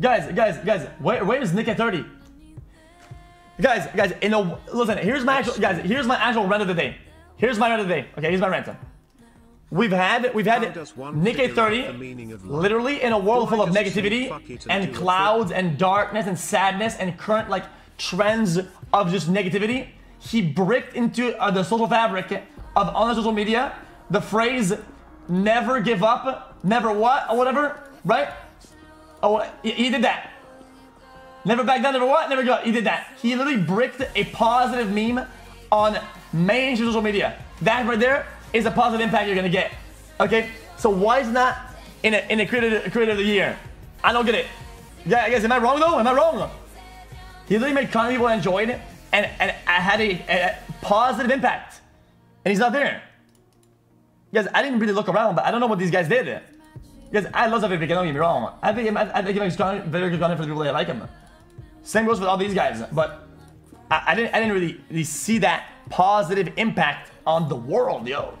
Guys, guys, guys, where, where's NickEh30? Guys, guys, in a, listen, here's my actual, guys, here's my actual rant of the day. Here's my rant of the day. Okay, here's my rant. We've had, we've had NickEh30 meaning of life? literally in a world Why full of does he say negativity and clouds and darkness and sadness and current like trends of just negativity. He bricked into uh, the social fabric of online social media the phrase "never give up," never what or whatever, right? Oh, he, he did that. Never back down, never what, never go. He did that. He literally bricked a positive meme on mainstream social media. That right there is a positive impact you're gonna get. Okay, so why is not in a in a creator creator of the year? I don't get it. Yeah, I guys, am I wrong though? Am I wrong? He literally made content people enjoyed it and and I had a, a positive impact, and he's not there. Guys, I didn't really look around, but I don't know what these guys did. Guys, I love David Don't get me wrong. I think I, I think very good content for the people that like him. Same goes with all these guys, but I, I didn't I didn't really, really see that positive impact on the world, yo.